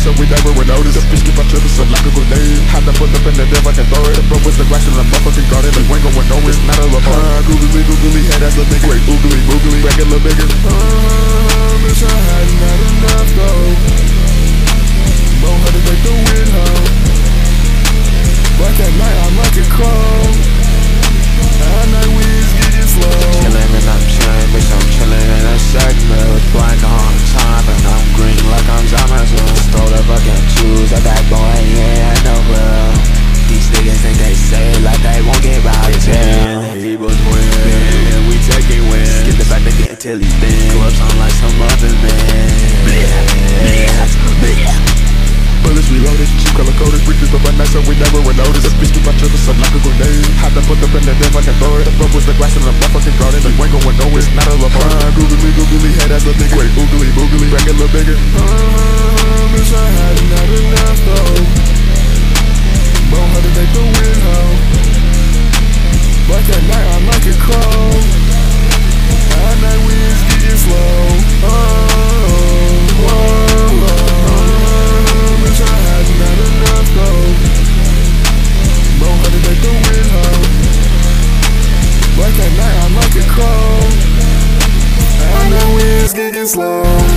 so we never were noticed fish give Kelly band Club sound like some oven man. Bullets reloaded, two color coded, freakers up by night so we not slow.